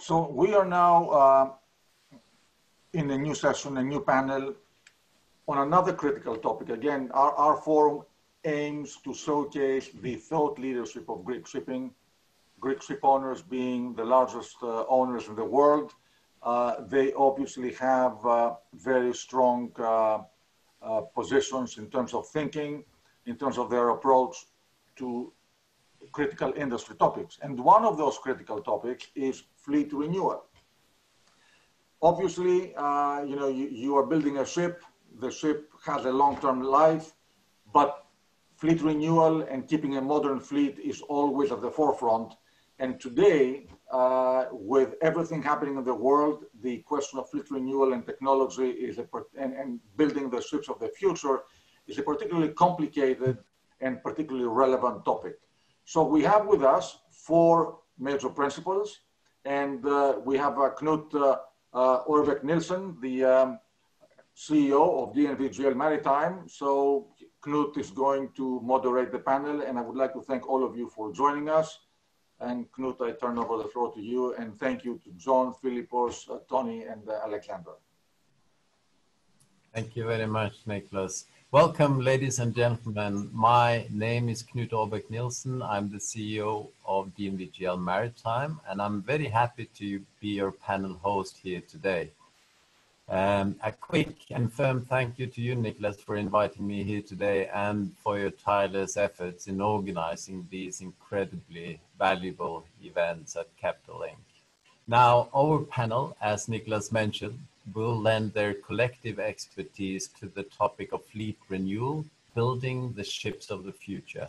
So we are now uh, in a new session, a new panel on another critical topic. Again, our, our forum aims to showcase the thought leadership of Greek shipping, Greek ship owners being the largest uh, owners in the world. Uh, they obviously have uh, very strong uh, uh, positions in terms of thinking, in terms of their approach to critical industry topics. And one of those critical topics is fleet renewal. Obviously, uh, you know, you, you are building a ship, the ship has a long-term life, but fleet renewal and keeping a modern fleet is always at the forefront. And today, uh, with everything happening in the world, the question of fleet renewal and technology is a, and, and building the ships of the future is a particularly complicated and particularly relevant topic. So we have with us four major principles, and uh, we have uh, Knut uh, uh Orbeck Nilssen, the um, CEO of DNV Maritime. So Knut is going to moderate the panel, and I would like to thank all of you for joining us. And Knut, I turn over the floor to you, and thank you to John, Philippos, uh, Tony, and uh, Alexander. Thank you very much, Nicholas. Welcome, ladies and gentlemen. My name is Knut Orbeck Nilssen. I'm the CEO of DNV GL Maritime, and I'm very happy to be your panel host here today. Um, a quick and firm thank you to you, Nicholas, for inviting me here today and for your tireless efforts in organizing these incredibly valuable events at Capital Link. Now, our panel, as Nicholas mentioned, will lend their collective expertise to the topic of fleet renewal, building the ships of the future.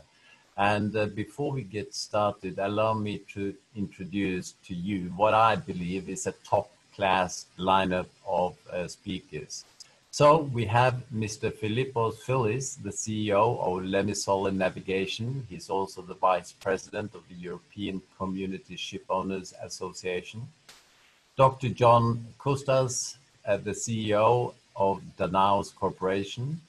And uh, before we get started, allow me to introduce to you what I believe is a top class lineup of uh, speakers. So we have Mr. Philippos Phillis, the CEO of Lemissoler Navigation. He's also the vice president of the European Community Shipowners Association. Dr. John Coustas, uh, the CEO of Danaos Corporation,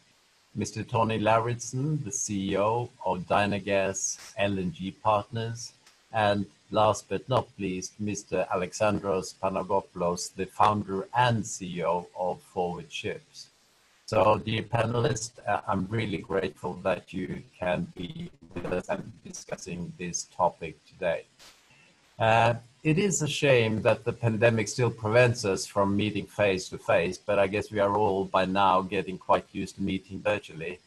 Mr. Tony Lauritzen, the CEO of Dynagas LNG Partners, and last but not least, Mr. Alexandros Panagopoulos, the founder and CEO of Forward Ships. So, dear panelists, uh, I'm really grateful that you can be with us and discussing this topic today. It is a shame that the pandemic still prevents us from meeting face to face, but I guess we are all by now getting quite used to meeting virtually.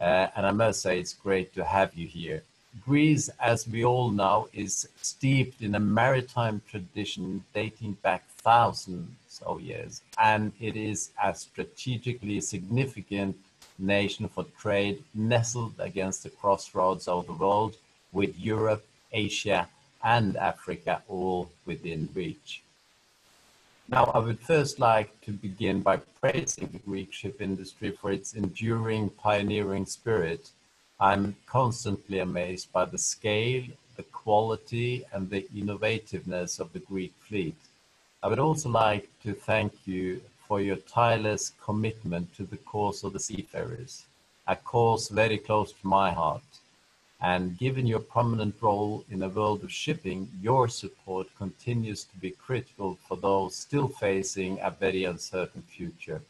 Uh, and I must say, it's great to have you here. Greece, as we all know, is steeped in a maritime tradition dating back thousands of years, and it is a strategically significant nation for trade nestled against the crossroads of the world with Europe, Asia, and Africa all within reach. Now, I would first like to begin by praising the Greek ship industry for its enduring pioneering spirit. I'm constantly amazed by the scale, the quality, and the innovativeness of the Greek fleet. I would also like to thank you for your tireless commitment to the cause of the seafarers, a cause very close to my heart. And given your prominent role in the world of shipping, your support continues to be critical for those still facing a very uncertain future.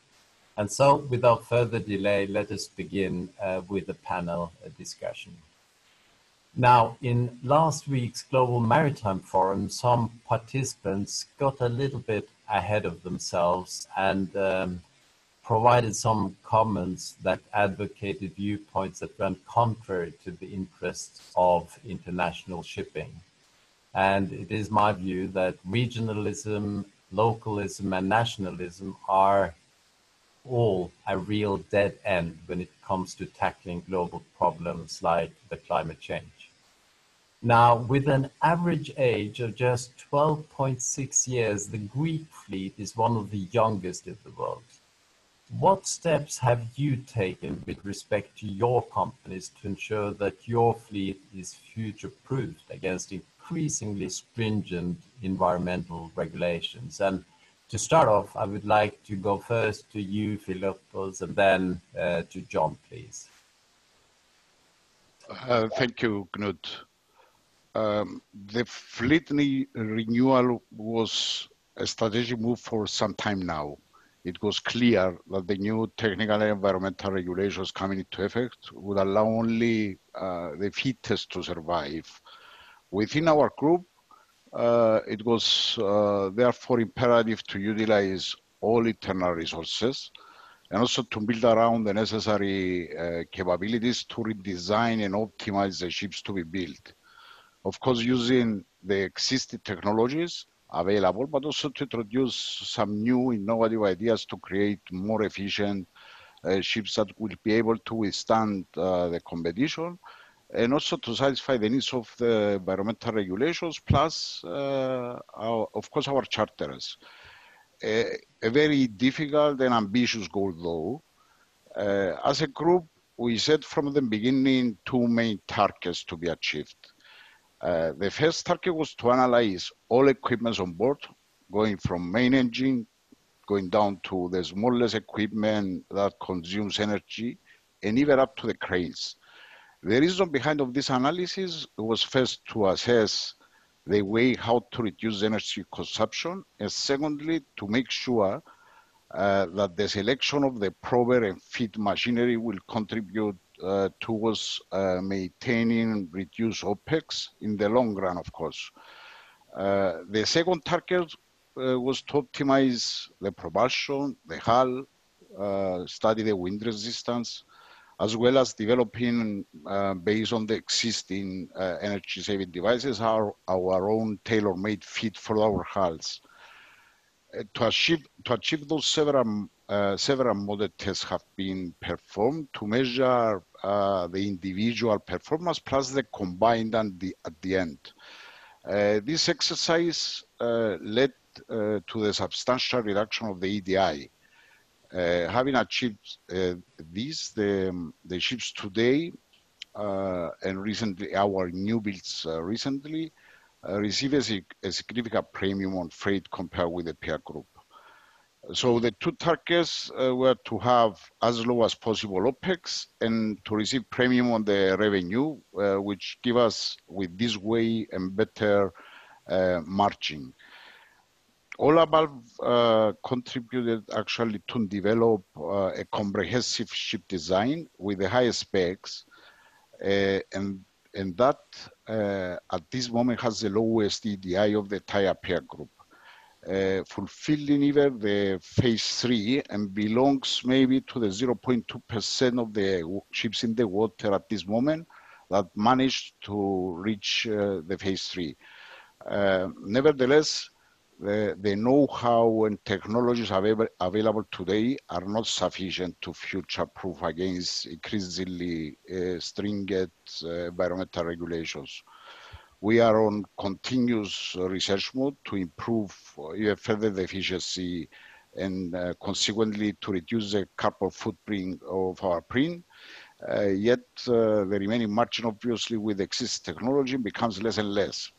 And so, without further delay, let us begin uh, with the panel uh, discussion. Now, in last week's Global Maritime Forum, some participants got a little bit ahead of themselves and um, provided some comments that advocated viewpoints that ran contrary to the interests of international shipping. And it is my view that regionalism, localism, and nationalism are all a real dead end when it comes to tackling global problems like the climate change. Now, with an average age of just 12.6 years, the Greek fleet is one of the youngest in the world. What steps have you taken with respect to your companies to ensure that your fleet is future-proofed against increasingly stringent environmental regulations? And to start off, I would like to go first to you, Philippos, and then uh, to John, please. Uh, thank you, Knut. um, the fleet renewal was a strategic move for some time now. It was clear that the new technical and environmental regulations coming into effect would allow only uh, the fittest to survive. Within our group, uh, it was uh, therefore imperative to utilize all internal resources and also to build around the necessary uh, capabilities to redesign and optimize the ships to be built. Of course, using the existing technologies available, but also to introduce some new innovative ideas to create more efficient uh, ships that will be able to withstand uh, the competition and also to satisfy the needs of the environmental regulations, plus, uh, our, of course, our charterers a, a very difficult and ambitious goal, though. Uh, as a group, we set from the beginning two main targets to be achieved. Uh, the first target was to analyze all equipment on board, going from main engine, going down to the smallest equipment that consumes energy, and even up to the cranes. The reason behind of this analysis was first to assess the way how to reduce energy consumption, and secondly, to make sure uh, that the selection of the proper and fit machinery will contribute towards uh, maintaining reduced OPEX in the long run, of course. Uh, the second target uh, was to optimize the propulsion, the hull, uh, study the wind resistance, as well as developing, uh, based on the existing uh, energy-saving devices, our, our own tailor-made fit for our hulls. Uh, to, achieve, to achieve those several, uh, several model tests have been performed to measure uh, the individual performance plus the combined and the, at the end. Uh, this exercise led to the substantial reduction of the EDI, uh, having achieved uh, this, the, the ships today uh, and recently our new builds recently receive a, a, significant premium on freight compared with the peer group. So the two targets uh, were to have as low as possible OPEX and to receive premium on the revenue, uh, which give us with this way a better uh, margin. All above uh, contributed actually to develop uh, a comprehensive ship design with the highest specs, uh, and and that at this moment has the lowest EDI of the entire peer group, uh, fulfilling even the phase three and belongs maybe to the 0.2% of the ships in the water at this moment that managed to reach uh, the phase three. nevertheless, the, the know-how and technologies available, available today are not sufficient to future-proof against increasingly uh, stringent uh, environmental regulations. We are on continuous research mode to improve even further the efficiency and uh, consequently to reduce the carbon footprint of our print. Uh, yet uh, the remaining margin, obviously, with existing technology becomes less and less.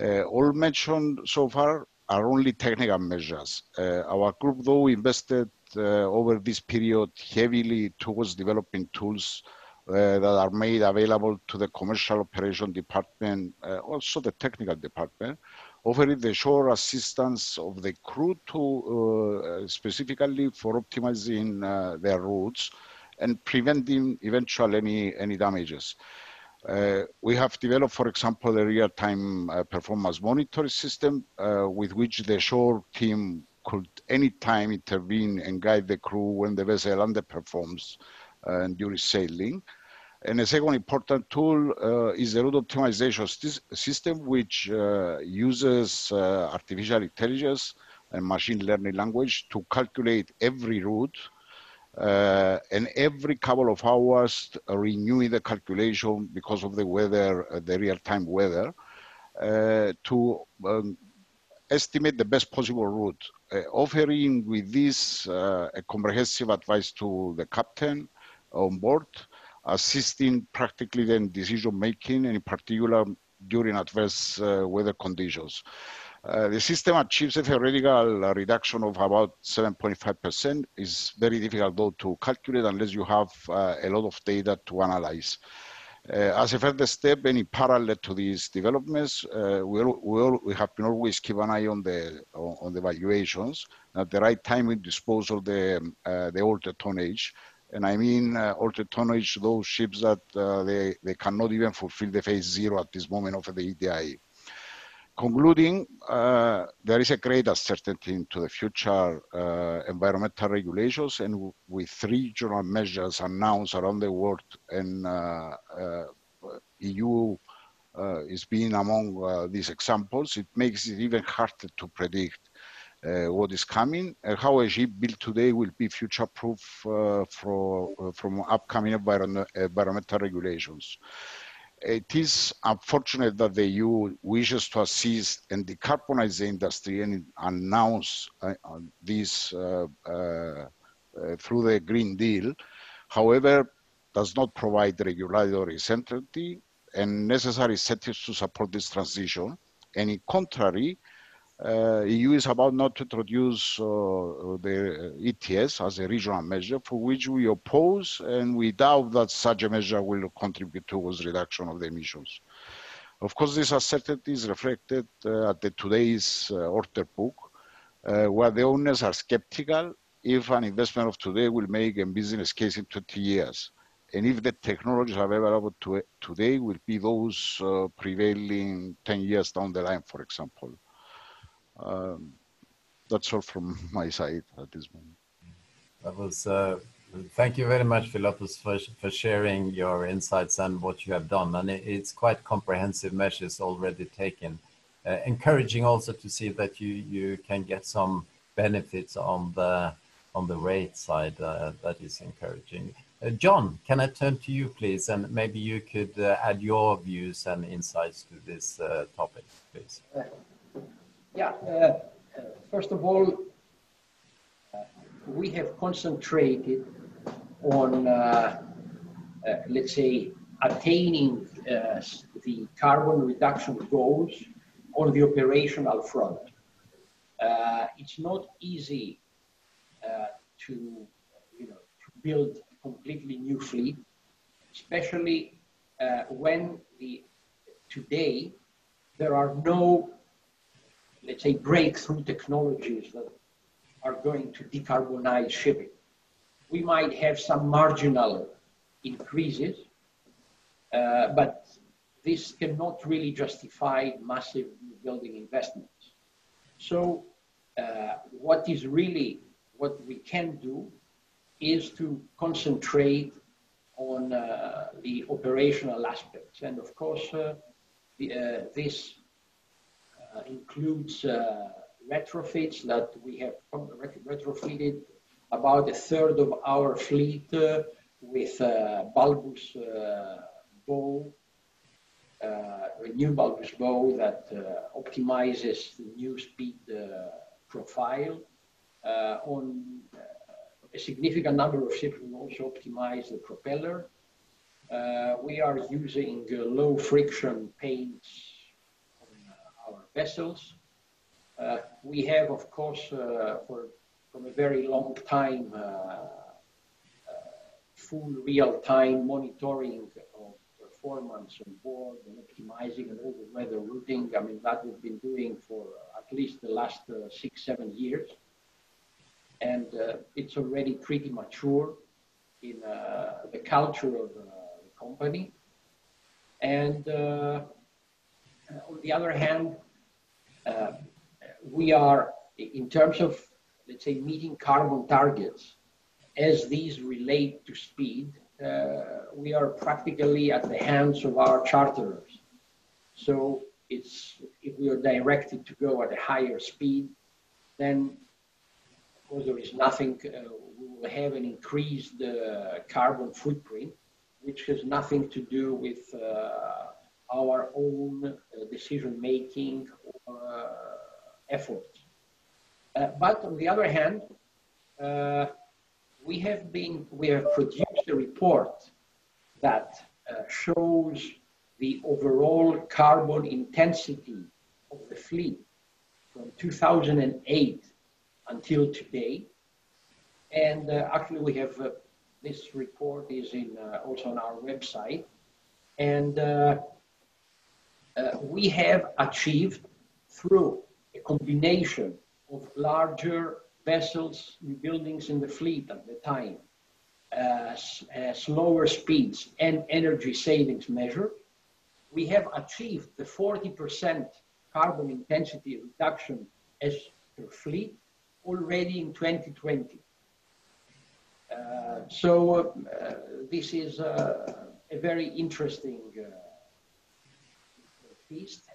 Uh, all mentioned so far are only technical measures. Uh, our group, though, invested uh, over this period heavily towards developing tools uh, that are made available to the commercial operation department, uh, also the technical department, offering the shore assistance of the crew to uh, specifically for optimizing uh, their routes and preventing eventual any, any damages. Uh, we have developed, for example, a real-time uh, performance monitoring system uh, with which the shore team could anytime intervene and guide the crew when the vessel underperforms uh, during sailing. And a second important tool uh, is the route optimization system, which uh, uses artificial intelligence and machine learning language to calculate every route uh, and every couple of hours renewing the calculation because of the weather, uh, the real-time weather, uh, to um, estimate the best possible route, uh, offering with this uh, a comprehensive advice to the captain on board, assisting practically in decision making, and in particular during adverse uh, weather conditions. Uh, the system achieves a theoretical reduction of about 7.5%. It's very difficult though to calculate unless you have uh, a lot of data to analyze. Uh, as a further step, any parallel to these developments, uh, we, we, all, we, have been always keep an eye on the on, on the valuations. At the right time, we dispose of the uh, the older tonnage, and I mean uh, tonnage, those ships that uh, they they cannot even fulfill the phase zero at this moment of the EDI. Concluding, uh, there is a great uncertainty into the future uh, environmental regulations and with regional measures announced around the world and uh, uh EU uh, is being among these examples, it makes it even harder to predict what is coming and how a ship built today will be future-proof from upcoming environmental regulations it is unfortunate that the EU wishes to assist and decarbonize the industry and announce uh, this uh, uh, uh, through the Green Deal. However, does not provide regulatory certainty and necessary incentives to support this transition. And in contrary, uh, EU is about not to introduce uh, the ETS as a regional measure for which we oppose and we doubt that such a measure will contribute towards reduction of the emissions. Of course, this uncertainty is reflected uh, at the today's uh, order book, uh, where the owners are skeptical if an investment of today will make a business case in 20 years. And if the technologies available to, today will be those uh, prevailing 10 years down the line, for example. Um, that's all from my side at this moment. That was. Uh, thank you very much, Philippos, for for sharing your insights and what you have done. And it, it's quite comprehensive measures already taken. Uh, encouraging also to see that you you can get some benefits on the on the rate side. Uh, that is encouraging. Uh, John, can I turn to you, please, and maybe you could uh, add your views and insights to this uh, topic, please. Yeah, uh, uh, first of all, uh, we have concentrated on, uh, uh, let's say, attaining the carbon reduction goals on the operational front. it's not easy to, you know, to build a completely new fleet, especially when the today there are no let's say, breakthrough technologies that are going to decarbonize shipping. We might have some marginal increases, uh, but this cannot really justify massive building investments. So uh, what is really, what we can do is to concentrate on uh, the operational aspects. And of course, uh, the, uh, this includes uh, retrofits that we have retrofitted about a third of our fleet uh, with bulbous bow a new bulbous bow that uh, optimizes the new speed uh, profile. Uh, on a significant number of ships, we also optimize the propeller. we are using low friction paints vessels. Uh, we have, of course, uh, for from a very long time, uh, full real-time monitoring of performance on board and optimizing and all the weather routing. I mean, that we've been doing for at least the last uh, six, seven years. And uh, it's already pretty mature in uh, the culture of the company. And on the other hand, uh, we are, in terms of, let's say, meeting carbon targets, as these relate to speed, uh, we are practically at the hands of our charterers. So it's if we are directed to go at a higher speed, then of course there is nothing. Uh, we will have an increased uh, carbon footprint, which has nothing to do with uh, our own uh, decision making or uh, efforts. Uh, but on the other hand, we have been we have produced a report that shows the overall carbon intensity of the fleet from 2008 until today. And uh, actually, we have uh, this report is in uh, also on our website. And we have achieved through a combination of larger vessels, new buildings in the fleet at the time, uh, uh, slower speeds and energy savings measure, we have achieved the 40% carbon intensity reduction as per fleet already in 2020. Uh, so uh, this is uh, a very interesting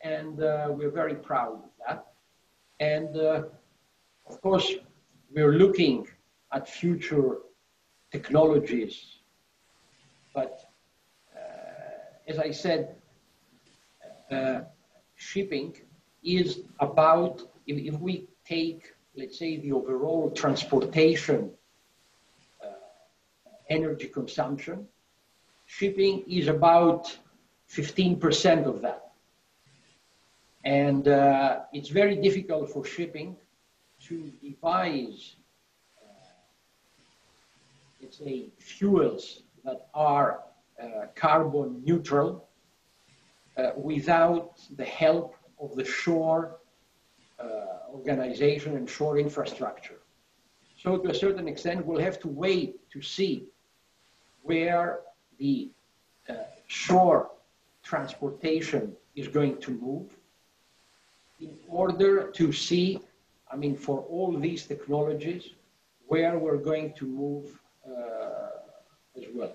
and uh, we're very proud of that. And uh, of course, we're looking at future technologies, but uh, as I said, uh, shipping is about, if, if, we take, let's say, the overall transportation energy consumption. Shipping is about 15% of that. And uh, it's very difficult for shipping to devise, uh, let's say, fuels that are uh, carbon neutral uh, without the help of the shore uh, organization and shore infrastructure. So to a certain extent, we'll have to wait to see where the uh, shore transportation is going to move in order to see, I mean, for all these technologies, where we're going to move uh, as well.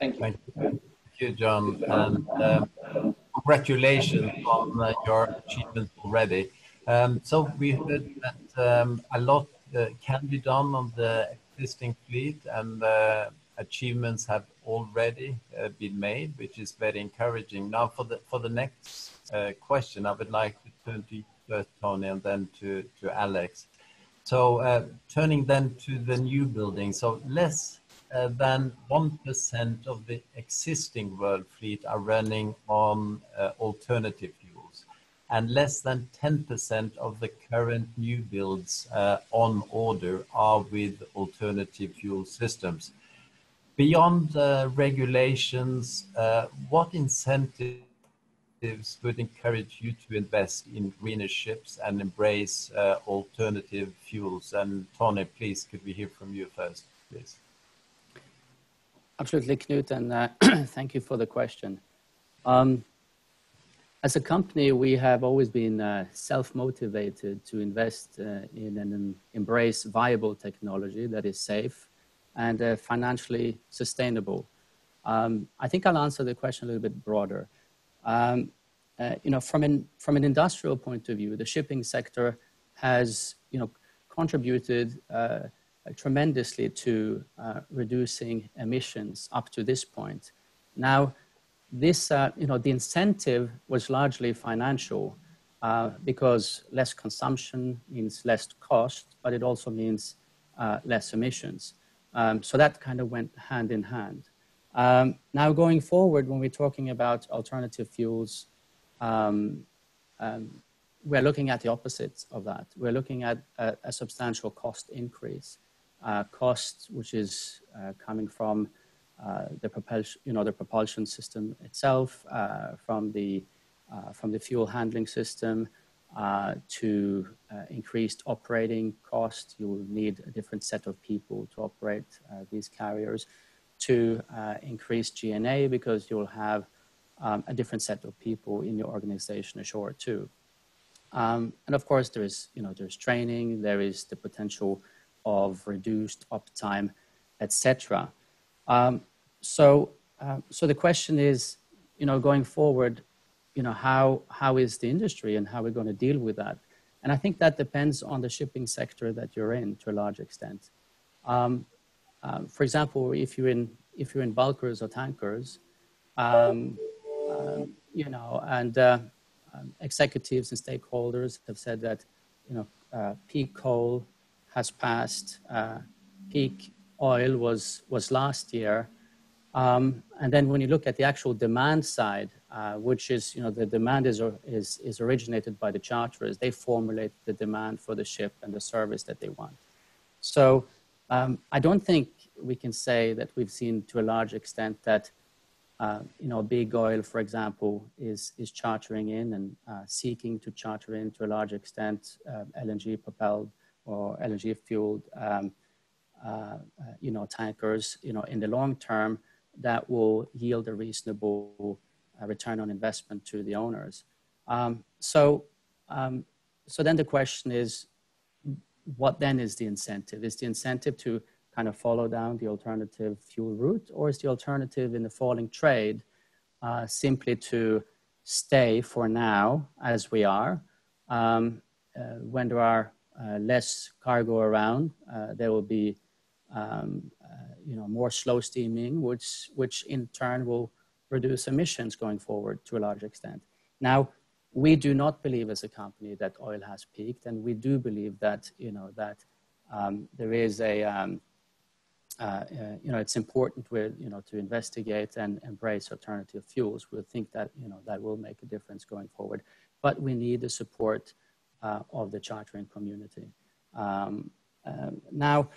Thank you. Thank you, Thank you John. And um, congratulations on uh, your achievements already. Um, so we heard that um, a lot uh, can be done on the existing fleet and uh, achievements have already uh, been made, which is very encouraging. Now, for the for the next uh, question, I would like to turn to first, Tony, and then to Alex. So, uh, turning then to the new building, so less uh, than one percent of the existing world fleet are running on uh, alternative fuels, and less than ten percent of the current new builds on order are with alternative fuel systems. Beyond the regulations, what incentives would encourage you to invest in greener ships and embrace uh, alternative fuels? And Tony, please, could we hear from you first, please? Absolutely, Knut, and uh, thank you for the question. Um, as a company, we have always been uh, self-motivated to invest in and embrace viable technology that is safe, and financially sustainable? Um, I think I'll answer the question a little bit broader. Um, uh, you know, from an, from an industrial point of view, the shipping sector has, you know, contributed uh, tremendously to uh, reducing emissions up to this point. Now, this, uh, you know, the incentive was largely financial uh, because less consumption means less cost, but it also means less emissions. Um, so that kind of went hand in hand. Um, now going forward, when we're talking about alternative fuels, um, um we're looking at the opposite of that. We're looking at a, a substantial cost increase, uh, cost which is uh, coming from uh, the propulsion, you know, the propulsion system itself, uh, from the uh, from the fuel handling system, uh, to uh, increased operating costs. You will need a different set of people to operate uh, these carriers. To uh, increase G&A because you'll have um, a different set of people in your organization ashore too. Um, and of course, there is, you know, there's training, there is the potential of reduced uptime, etc. Um, so, uh, so the question is, you know, going forward, you know, how, how is the industry and how we're going to deal with that? And I think that depends on the shipping sector that you're in to a large extent. Um, um, for example, if you're in, if you're in bulkers or tankers, um, um you know, and uh, um, executives and stakeholders have said that, you know, uh, peak coal has passed, uh, peak oil was, was last year. Um, and then when you look at the actual demand side, uh, which is, you know, the demand is, is, is originated by the charterers. They formulate the demand for the ship and the service that they want. So um, I don't think we can say that we've seen to a large extent that Uh, you know, big oil, for example, is, is chartering in and uh, seeking to charter in to a large extent uh, LNG propelled or LNG fueled, um, uh, uh, you know, tankers, you know, in the long term that will yield a reasonable uh, return on investment to the owners. Um, so, um, so then the question is, what then is the incentive? Is the incentive to kind of follow down the alternative fuel route, or is the alternative in the falling trade uh, simply to stay for now as we are? Um, uh, when there are uh, less cargo around, uh, there will be um, uh, you know more slow steaming, which which in turn will reduce emissions going forward to a large extent. Now, we do not believe as a company that oil has peaked, and we do believe that you know that um, there is a um, uh, uh, you know it's important with you know to investigate and embrace alternative fuels. We think that you know that will make a difference going forward, but we need the support uh, of the chartering community. Um, um now,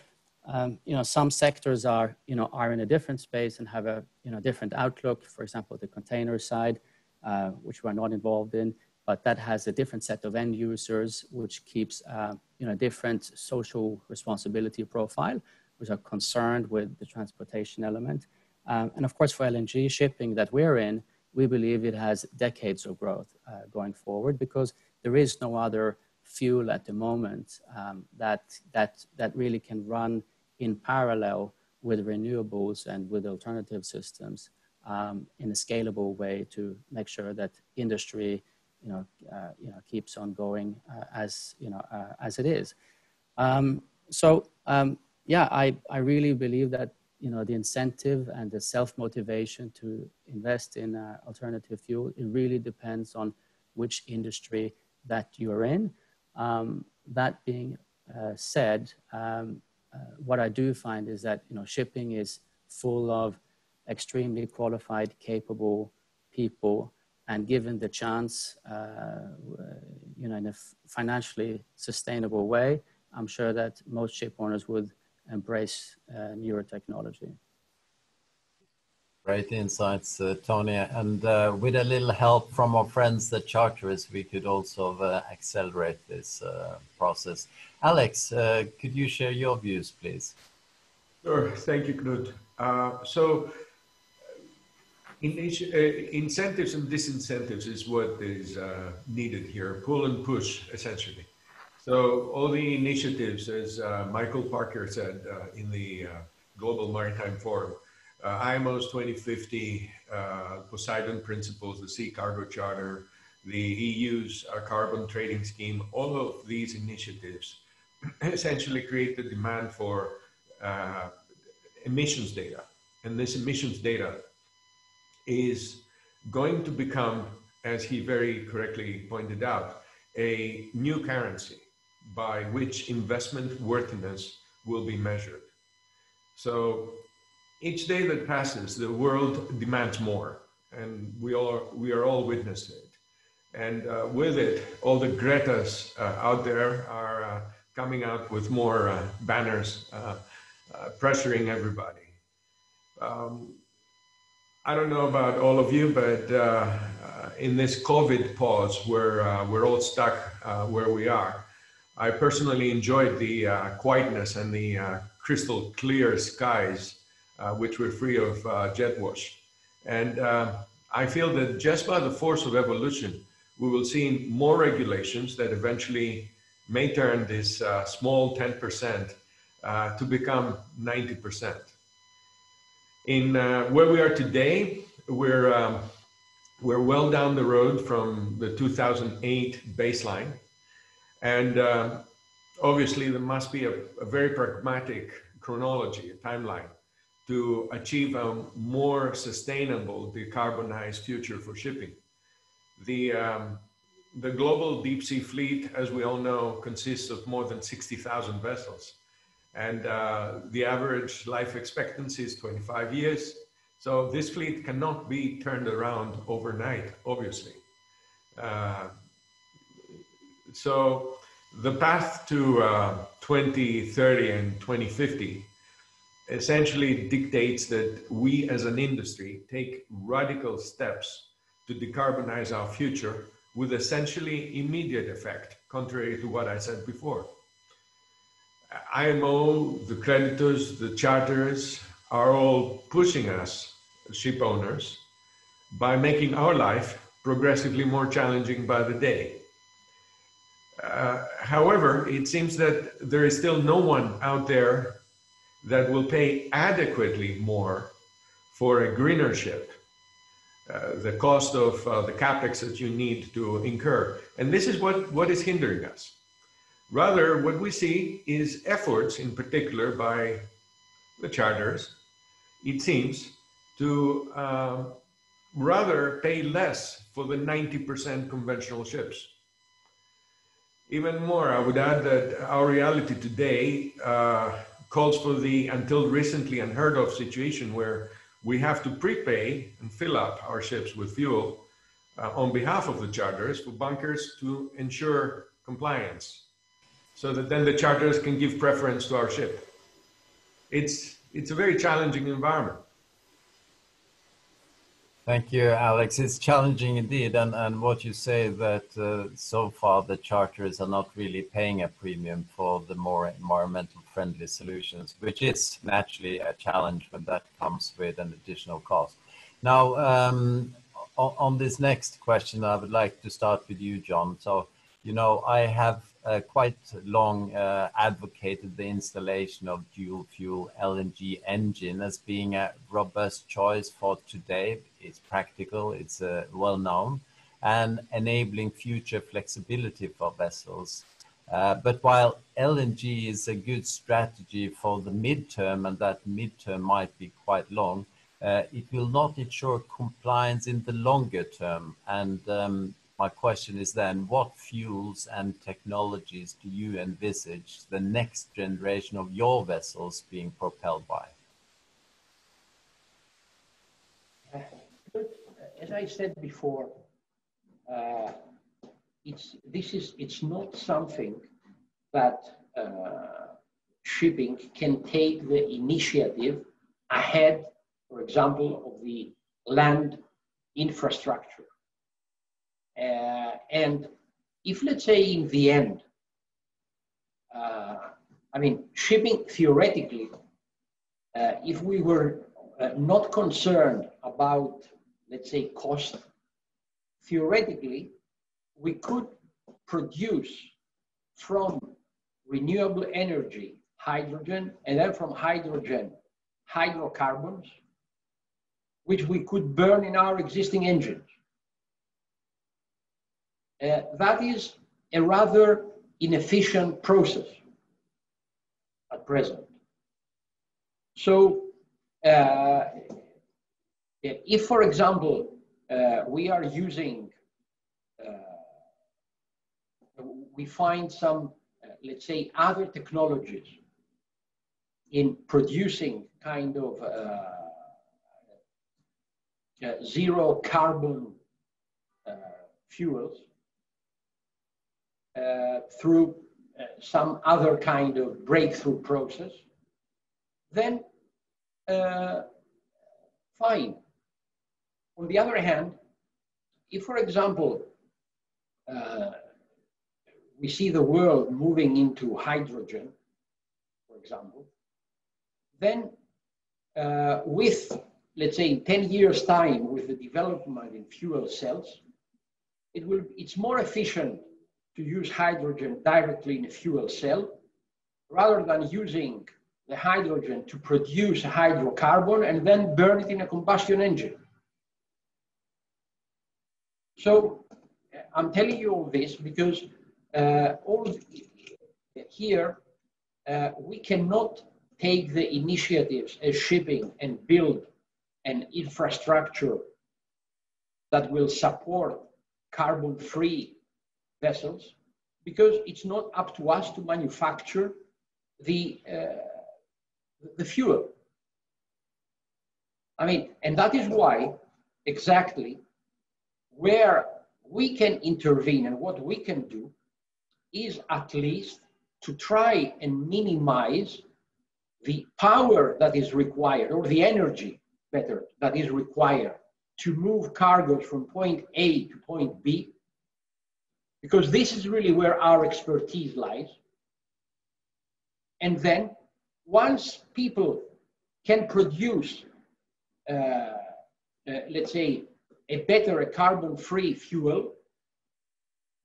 um, you know some sectors are you know are in a different space and have a you know different outlook. For example, the container side, uh, which we're not involved in but that has a different set of end users, which keeps uh, you know different social responsibility profile, which are concerned with the transportation element. Um, and of course, for LNG shipping that we're in, we believe it has decades of growth uh, going forward because there is no other fuel at the moment um, that, that, that really can run in parallel with renewables and with alternative systems um, in a scalable way to make sure that industry you know, uh, you know, keeps on going uh, as, you know, uh, as it is. Um, so, um, yeah, I, I really believe that, you know, the incentive and the self-motivation to invest in alternative fuel, it really depends on which industry that you're in. Um, that being uh, said, um, uh, what I do find is that you know shipping is full of extremely qualified, capable people and given the chance, uh, you know, in a financially sustainable way, I'm sure that most ship owners would embrace uh, newer technology. Great insights, uh, Tony. And uh, with a little help from our friends, the charterers, we could also uh, accelerate this uh, process. Alex, uh, could you share your views, please? Sure. Thank you, Knut. so in, incentives and disincentives is what is uh, needed here, pull and push, essentially. So all the initiatives, as uh, Michael Parker said uh, in the uh, Global Maritime Forum, uh, IMO's 2050, Poseidon Principles, the Sea Cargo Charter, the EU's carbon trading scheme, all of these initiatives essentially create the demand for emissions data. And this emissions data is going to become, as he very correctly pointed out, a new currency by which investment worthiness will be measured. So each day that passes, the world demands more, and we all we are all witnessing it. And uh, with it, all the Gretas uh, out there are uh, coming out with more uh, banners uh, uh, pressuring everybody. Um, I don't know about all of you, but uh, in this COVID pause where uh, we're all stuck uh, where we are, I personally enjoyed the uh, quietness and the uh, crystal clear skies, uh, which were free of jet wash. And I feel that just by the force of evolution, we will see more regulations that eventually may turn this small 10% to become 90% in uh, where we are today, we're um, we're well down the road from the 2008 baseline, and uh, obviously there must be a, a, very pragmatic chronology, a timeline, to achieve a more sustainable, decarbonized future for shipping. The um, the global deep sea fleet, as we all know, consists of more than 60,000 vessels and uh, the average life expectancy is 25 years. So this fleet cannot be turned around overnight, obviously. Uh, so the path to uh, 2030 and 2050 essentially dictates that we as an industry take radical steps to decarbonize our future with essentially immediate effect, contrary to what I said before. IMO, the creditors, the charters are all pushing us, ship owners, by making our life progressively more challenging by the day. Uh, however, it seems that there is still no one out there that will pay adequately more for a greener ship, uh, the cost of uh, the capex that you need to incur. And this is what, what is hindering us. Rather, what we see is efforts, in particular by the charters, it seems, to uh, rather pay less for the 90% conventional ships. Even more, I would add that our reality today uh, calls for the until recently unheard of situation where we have to prepay and fill up our ships with fuel uh, on behalf of the charters for bunkers to ensure compliance so that then the charters can give preference to our ship. It's, it's a very challenging environment. Thank you, Alex. It's challenging indeed, and, and what you say that uh, so far the charters are not really paying a premium for the more environmental friendly solutions, which is naturally a challenge when that comes with an additional cost. Now, um, on, on, this next question, I would like to start with you, John. So, you know, I have uh, quite long uh, advocated the installation of dual fuel LNG engine as being a robust choice for today. It's practical, it's uh, well known, and enabling future flexibility for vessels. Uh, but while LNG is a good strategy for the midterm, and that midterm might be quite long, uh, it will not ensure compliance in the longer term. And um, my question is then, what fuels and technologies do you envisage the next generation of your vessels being propelled by? As I said before, uh, it's, this is, it's not something that uh, shipping can take the initiative ahead, for example, of the land infrastructure. Uh, and if, let's say, in the end, uh, I mean, shipping theoretically, uh, if we were uh, not concerned about, let's say, cost, theoretically, we could produce from renewable energy hydrogen and then from hydrogen hydrocarbons, which we could burn in our existing engines. Uh, that is a rather inefficient process at present. So uh, if, for example, uh, we are using, uh, we find some, uh, let's say, other technologies in producing kind of uh, zero carbon fuels, through uh, some other kind of breakthrough process, then uh, fine. On the other hand, if, for example, uh, we see the world moving into hydrogen, for example, then uh, with, let's say, 10 years' time, with the development in fuel cells, it will, it's more efficient to use hydrogen directly in a fuel cell rather than using the hydrogen to produce hydrocarbon and then burn it in a combustion engine. So I'm telling you all this because uh, all here uh, we cannot take the initiatives as shipping and build an infrastructure that will support carbon-free vessels because it's not up to us to manufacture the, uh, the fuel. I mean, and that is why exactly where we can intervene and what we can do is at least to try and minimize the power that is required, or the energy, better, that is required to move cargoes from point A to point B, because this is really where our expertise lies. And then once people can produce, uh, uh, let's say, a better carbon-free fuel,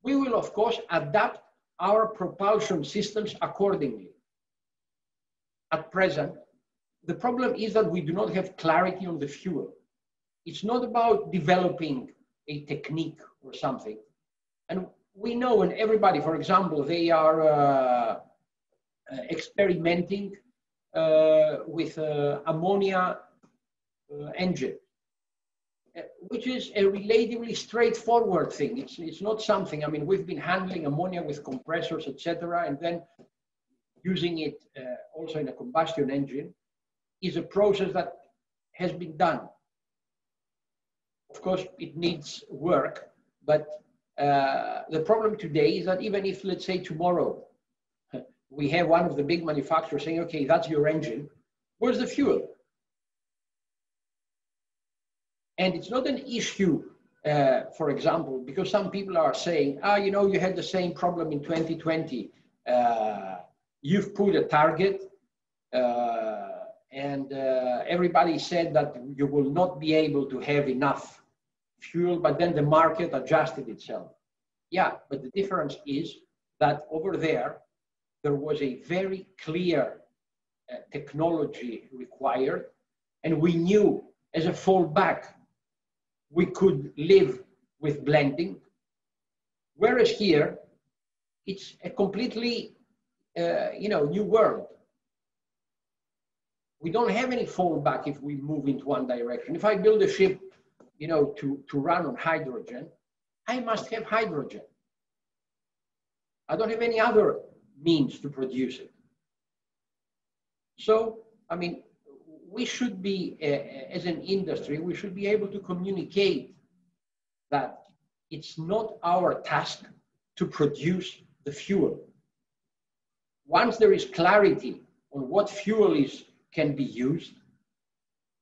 we will, of course, adapt our propulsion systems accordingly. At present, the problem is that we do not have clarity on the fuel. It's not about developing a technique or something. And we know, and everybody, for example, they are uh, uh experimenting uh, with uh, ammonia uh, engine, which is a relatively straightforward thing. It's, it's not something, I mean, we've been handling ammonia with compressors, etc., and then using it also in a combustion engine is a process that has been done. Of course, it needs work, but uh, the problem today is that even if, let's say, tomorrow we have one of the big manufacturers saying, okay, that's your engine. Where's the fuel? And it's not an issue, uh, for example, because some people are saying, ah, you know, you had the same problem in 2020. Uh, you've put a target, uh, and uh, everybody said that you will not be able to have enough fuel, but then the market adjusted itself. Yeah, but the difference is that over there, there was a very clear uh, technology required, and we knew as a fallback we could live with blending. Whereas here, it's a completely, uh, you know, new world. We don't have any fallback if we move into one direction. If I build a ship, you know, to, to run on hydrogen, I must have hydrogen. I don't have any other means to produce it. So, I mean, we should be, uh, as an industry, we should be able to communicate that it's not our task to produce the fuel. Once there is clarity on what fuel is can be used,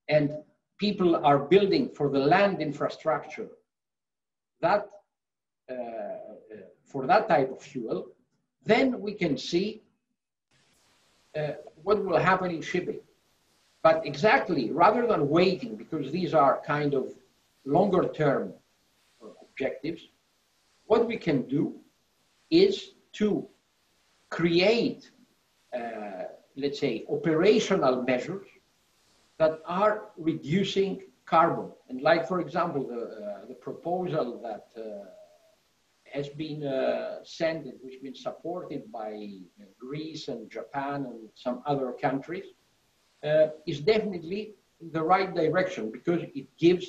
and people are building for the land infrastructure that uh, uh for that type of fuel, then we can see uh, what will happen in shipping. But exactly, rather than waiting, because these are kind of longer term objectives, what we can do is to create, uh, let's say, operational measures that are reducing carbon. And like, for example, the, uh, the proposal that uh, has been uh, sent, which has been supported by Greece and Japan and some other countries, uh, is definitely in the right direction because it gives,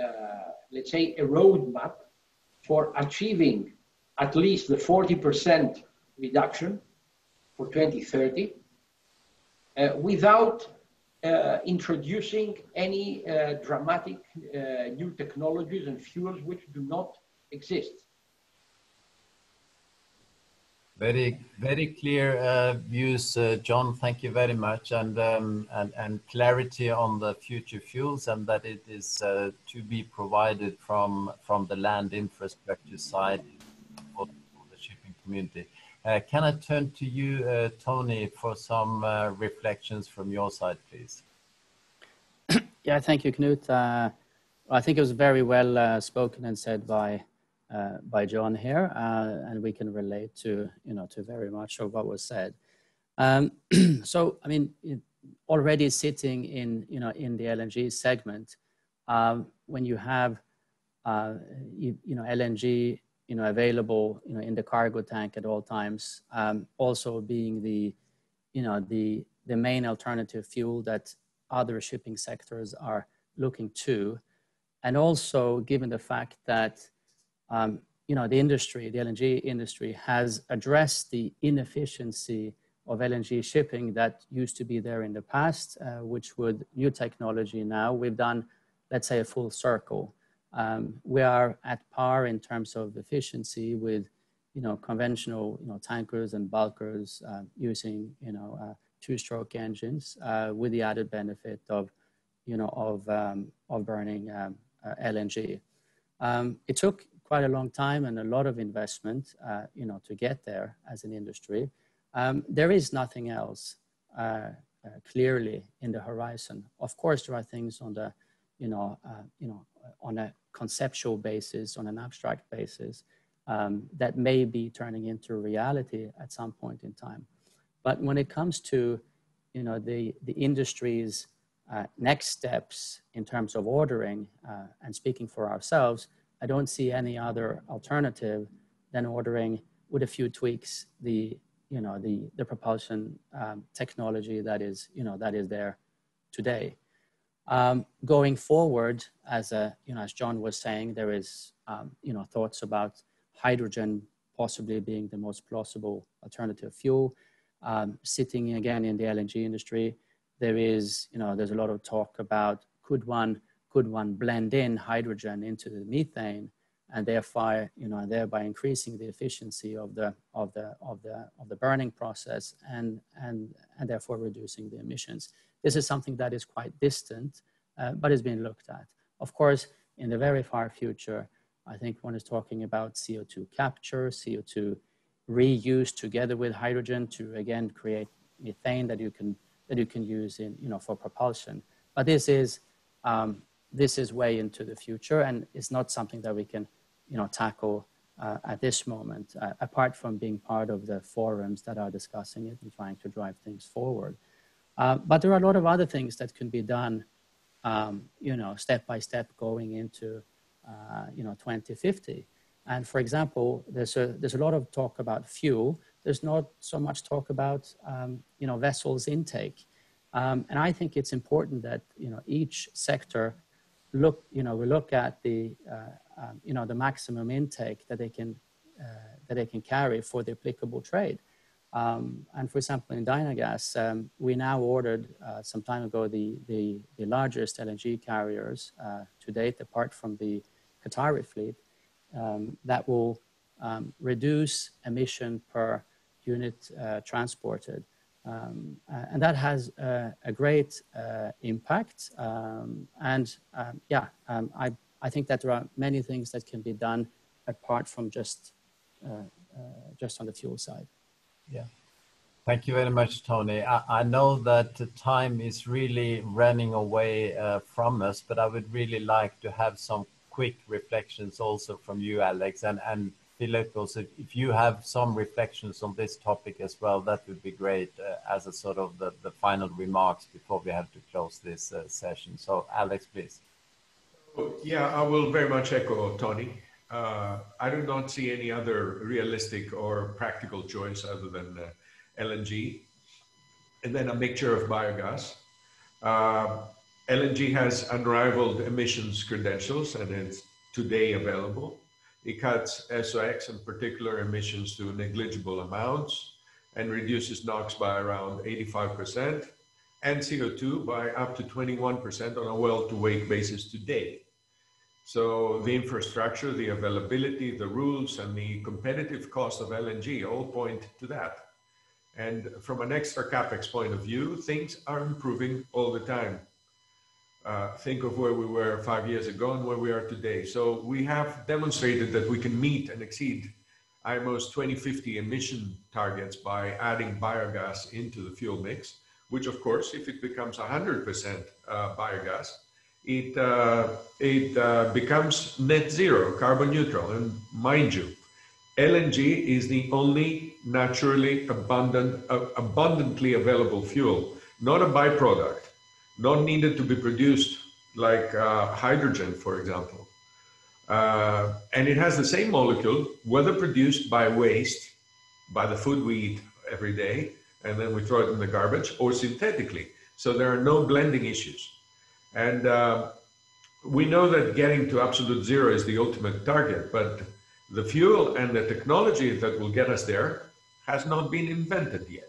uh, let's say, a roadmap for achieving at least the 40% reduction for 2030 uh, without uh, introducing any uh, dramatic uh, new technologies and fuels which do not exist. Very, very clear uh, views, uh, John. Thank you very much, and, um, and and clarity on the future fuels, and that it is uh, to be provided from from the land infrastructure side for, the shipping community. Uh, can I turn to you, uh, Tony, for some uh, reflections from your side, please? Yeah, thank you, Knut. I think it was very well spoken and said by by John here, and we can relate to you know to very much of what was said. Um, so I mean, already sitting in you know in the LNG segment, um, when you have uh, you, you, know LNG you know available you know in the cargo tank at all times, um, also being the you know the the main alternative fuel that other shipping sectors are looking to, and also given the fact that um, you know, the industry, the LNG industry has addressed the inefficiency of LNG shipping that used to be there in the past, uh, which with new technology now, we've done, let's say, a full circle. Um, we are at par in terms of efficiency with, you know, conventional, you know, tankers and bulkers uh, using, you know, uh, two-stroke engines uh, with the added benefit of, you know, of, um, of burning um, uh, LNG. Um, it took quite a long time and a lot of investment, uh, you know, to get there as an industry. Um, there is nothing else uh, clearly in the horizon. Of course, there are things on the, you know, uh, you know, on a conceptual basis, on an abstract basis, um, that may be turning into reality at some point in time. But when it comes to, you know, the the industry's uh, next steps in terms of ordering uh, and speaking for ourselves, I don't see any other alternative than ordering with a few tweaks the you know the the propulsion um, technology that is you know that is there today. Um, going forward, as a you know as John was saying, there is um, you know thoughts about hydrogen possibly being the most plausible alternative fuel. Um, sitting again in the LNG industry, there is you know there's a lot of talk about could one could one blend in hydrogen into the methane and thereby, you know, thereby increasing the efficiency of the, of the, of the, of the burning process and, and, and therefore reducing the emissions. This is something that is quite distant, uh, but is being looked at. Of course, in the very far future, I think one is talking about CO2 capture, CO2 reuse together with hydrogen to again create methane that you can that you can use in you know for propulsion. But this is um, this is way into the future and it's not something that we can you know, tackle uh, at this moment, uh, apart from being part of the forums that are discussing it and trying to drive things forward. Uh, but there are a lot of other things that can be done, um, you know, step by step going into, uh, you know, 2050. And for example, there's a, there's a lot of talk about fuel. There's not so much talk about, um, you know, vessels intake. Um, and I think it's important that, you know, each sector look, you know, we look at the, uh, um, you know, the maximum intake that they can, uh, that they can carry for the applicable trade. Um, and for example, in Dynagas, um, we now ordered uh, some time ago the, the, the largest LNG carriers uh, to date, apart from the Qatari fleet, um, that will um, reduce emission per unit uh, transported. Um, and that has uh, a great uh, impact. Um, and yeah, I, I think that there are many things that can be done apart from just, uh, just on the fuel side. Yeah. Thank you very much, Tony. I, I know that time is really running away uh, from us, but I would really like to have some quick reflections also from you, Alex, and, and Philippos, if, if you have some reflections on this topic as well, that would be great uh, as a sort of the, the final remarks before we have to close this uh, session. So, Alex, please. Yeah, I will very much echo Tony. Uh, I do not see any other realistic or practical choice other than uh, LNG, and then a mixture of biogas. Uh, LNG has unrivaled emissions credentials, and it's today available. It cuts SOx and particular emissions to negligible amounts and reduces NOx by around 85% and CO2 by up to 21% on a well to wake basis today. So the infrastructure, the availability, the rules, and the competitive cost of LNG all point to that. And from an extra capex point of view, things are improving all the time uh, think of where we were five years ago and where we are today. So we have demonstrated that we can meet and exceed IMO's 2050 emission targets by adding biogas into the fuel mix, which of course, if it becomes 100% uh, biogas, it, uh, it uh, becomes net zero, carbon neutral. And mind you, LNG is the only naturally abundant, uh, abundantly available fuel, not a byproduct not needed to be produced like uh, hydrogen, for example. Uh, and it has the same molecule, whether produced by waste, by the food we eat every day, and then we throw it in the garbage, or synthetically. So there are no blending issues. And uh, we know that getting to absolute zero is the ultimate target, but the fuel and the technology that will get us there has not been invented yet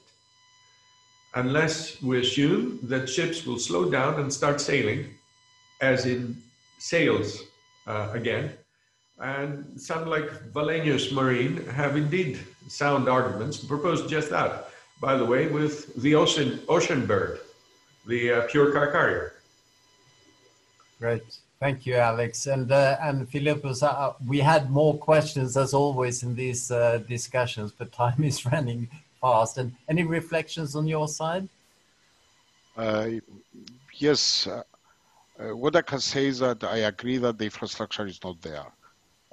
unless we assume that ships will slow down and start sailing, as in sails uh, again. And some like Wallenius Marine have indeed sound arguments to propose just that. by the way, with the ocean, Oceanbird, the uh, pure car carrier. Great. Thank you, Alex. And uh, and Philippos, uh, we had more questions as always in these uh, discussions, but time is running fast. And any reflections on your side? Uh, yes. Uh, uh, what I can say is that I agree that the infrastructure is not there.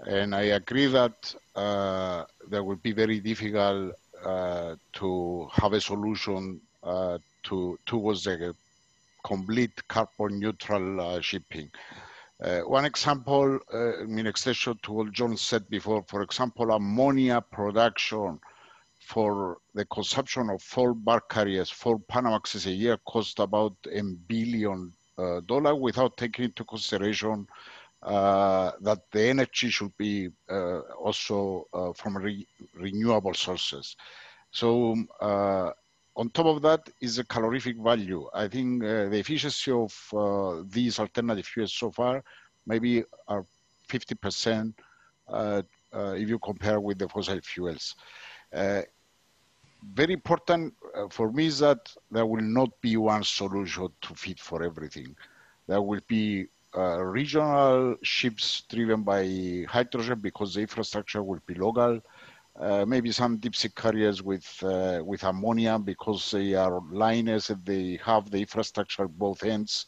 And I agree that there will be very difficult to have a solution to towards a complete carbon neutral shipping. Uh, one example, uh, in extension to what John said before, for example, ammonia production for the consumption of four bulk carriers, four Panamaxes a year cost about a billion uh, dollar without taking into consideration uh, that the energy should be uh, also uh, from re renewable sources. So uh, on top of that is a calorific value. I think uh, the efficiency of uh, these alternative fuels so far maybe are 50% uh, uh, if you compare with the fossil fuels. Uh, very important uh, for me is that there will not be one solution to fit for everything. There will be regional ships driven by hydrogen because the infrastructure will be local uh, maybe some deep sea carriers with uh, with ammonia because they are liners and they have the infrastructure at both ends.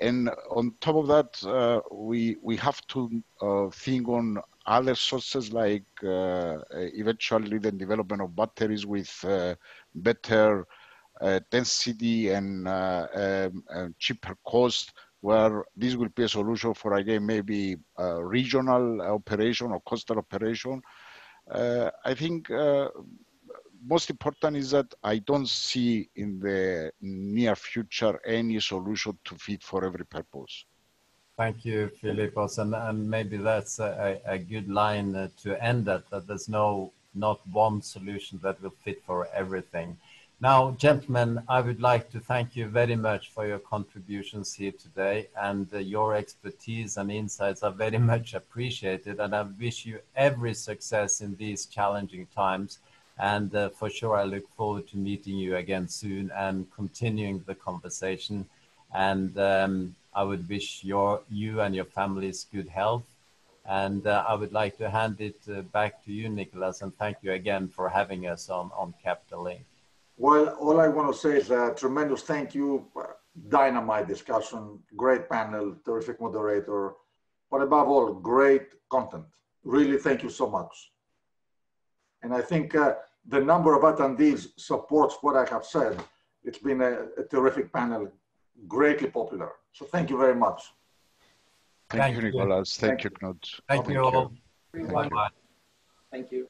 And on top of that, uh, we we have to uh, think on other sources like uh, eventually the development of batteries with better density and um, cheaper cost where this will be a solution for again maybe regional operation or coastal operation uh, I think uh, most important is that I don't see in the near future any solution to fit for every purpose. Thank you, Philippos, and, and maybe that's a, a good line uh, to end at, that there's no, not one solution that will fit for everything. Now, gentlemen, I would like to thank you very much for your contributions here today and uh, your expertise and insights are very much appreciated and I wish you every success in these challenging times. And uh, for sure I look forward to meeting you again soon and continuing the conversation. And um, I would wish your, you and your families good health. And uh, I would like to hand it uh, back to you, Nicolas, and thank you again for having us on, on Capital Link. Well, all I want to say is a tremendous thank you. Dynamite discussion, great panel, terrific moderator, but above all, great content. Really, thank you so much. And I think uh, the number of attendees supports what I have said. It's been a, a terrific panel, greatly popular. So thank you very much. Thank, thank you, Nicolas. Thank, thank you, Knut. Thank, thank you all. Thank you. Thank you.